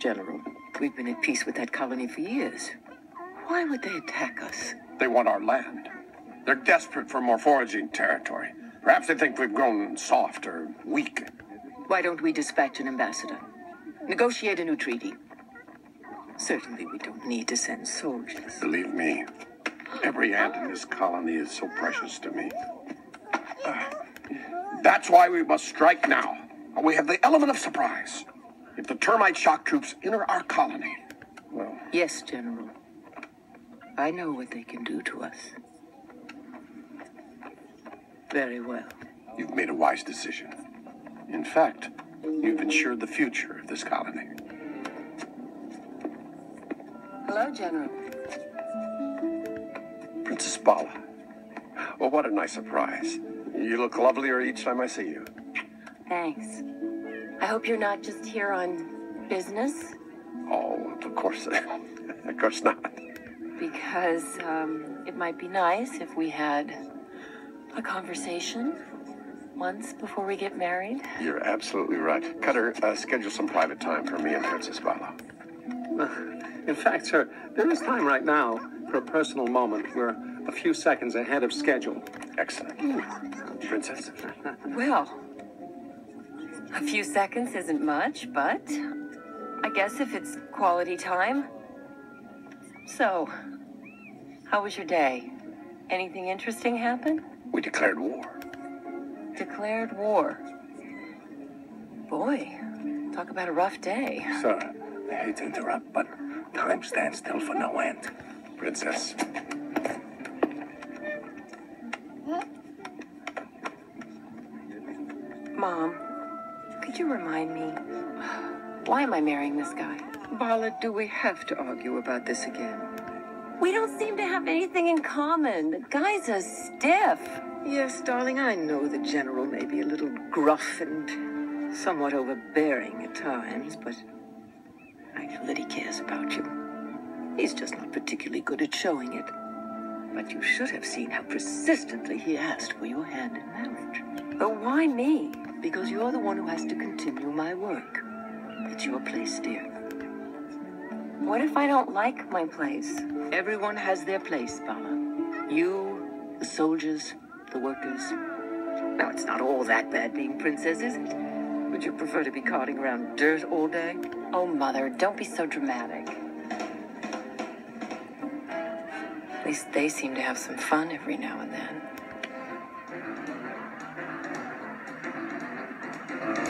General. We've been at peace with that colony for years. Why would they attack us? They want our land. They're desperate for more foraging territory. Perhaps they think we've grown soft or weak. Why don't we dispatch an ambassador? Negotiate a new treaty. Certainly we don't need to send soldiers. Believe me, every ant in this colony is so precious to me. Uh, that's why we must strike now. We have the element of surprise. If the termite shock troops enter our colony, well, Yes, General. I know what they can do to us. Very well. you've made a wise decision. In fact, you've ensured the future of this colony. Hello, General. Princess Bala. Well, what a nice surprise. You look lovelier each time I see you. Thanks. I hope you're not just here on business, Oh, of course. of course not. because um, it might be nice if we had a conversation once before we get married. You're absolutely right. Cutter, uh, schedule some private time for me and Princess Bala. In fact, sir, there is time right now for a personal moment. We're a few seconds ahead of schedule. Excellent. Princess? Well, a few seconds isn't much, but I guess if it's quality time. So, how was your day? Anything interesting happen? We declared war. Declared war. Boy, talk about a rough day. Sir, I hate to interrupt, but time stands still for no end. Princess. Mom, could you remind me why am I marrying this guy? Bala, do we have to argue about this again? We don't seem to have anything in common. The guy's a stiff. Yes, darling, I know the General may be a little gruff and somewhat overbearing at times, but I know that he cares about you. He's just not particularly good at showing it. But you should have seen how persistently he asked for your hand in marriage. But why me? Because you're the one who has to continue my work. It's your place, dear. What if I don't like my place? Everyone has their place, Bala. You, the soldiers, the workers. Now, it's not all that bad being princess, is it? Would you prefer to be carting around dirt all day? Oh, Mother, don't be so dramatic. At least they seem to have some fun every now and then.